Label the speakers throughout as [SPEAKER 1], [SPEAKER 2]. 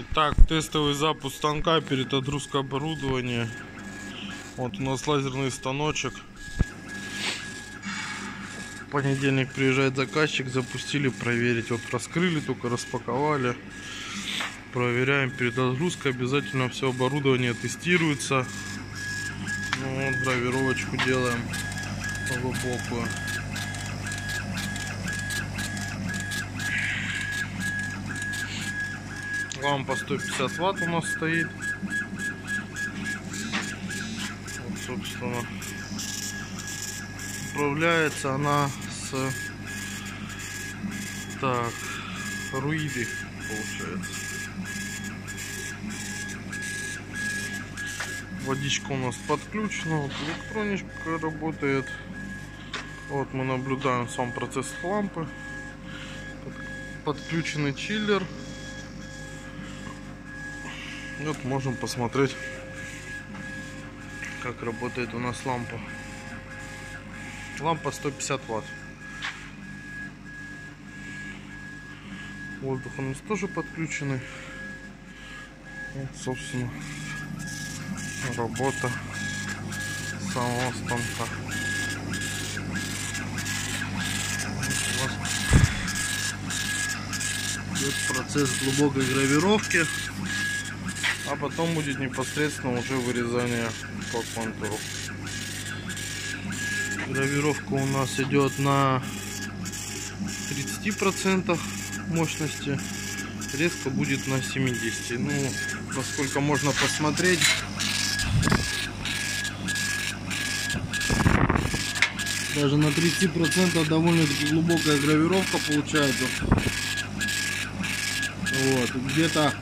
[SPEAKER 1] Итак, тестовый запуск станка перед отгрузкой оборудования. Вот у нас лазерный станочек. В понедельник приезжает заказчик, запустили проверить. Вот раскрыли, только распаковали. Проверяем перед отгрузкой. Обязательно все оборудование тестируется. Ну вот, гравировочку делаем глубокую. Лампа 150 ватт у нас стоит. Вот, собственно, управляется она с так руиды получается. Водичка у нас подключена, вот электроника работает. Вот мы наблюдаем сам процесс лампы. Подключенный чиллер. Вот можем посмотреть, как работает у нас лампа. Лампа 150 ватт. Воздух у нас тоже подключенный. Вот, собственно, работа самого станка. Идет процесс глубокой гравировки а потом будет непосредственно уже вырезание по контуру. Гравировка у нас идет на 30% мощности, резко будет на 70. Ну, насколько можно посмотреть, даже на 30% довольно-таки глубокая гравировка получается. Вот, где-то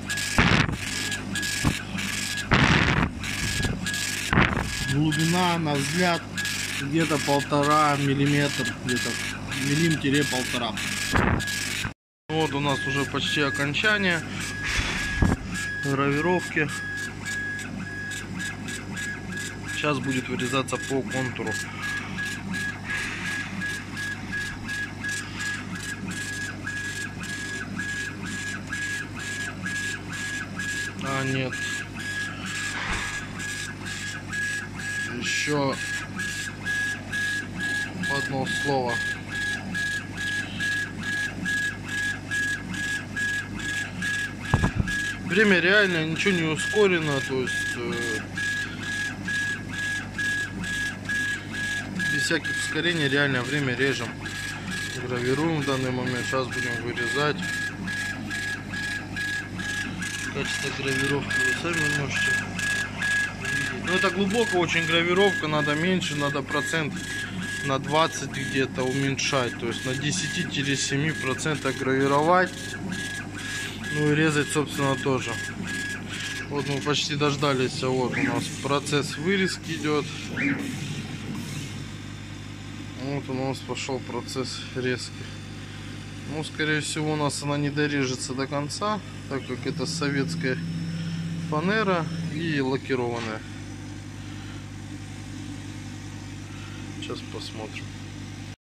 [SPEAKER 1] глубина на взгляд где-то полтора миллиметр где-то миллим-полтора. Вот у нас уже почти окончание гравировки. Сейчас будет вырезаться по контуру. А нет еще одно слово. Время реально ничего не ускорено, то есть э, без всяких ускорений реально время режем. Гравируем в данный момент, сейчас будем вырезать. Качество гравировки вы сами можете ну это глубоко очень гравировка, надо меньше, надо процент на 20 где-то уменьшать. То есть на 10-7 процентах гравировать. Ну и резать, собственно, тоже. Вот мы почти дождались. А вот у нас процесс вырезки идет. Вот у нас пошел процесс резки. Ну, скорее всего, у нас она не дорежется до конца, так как это советская фанера и лакированная. Сейчас посмотрим.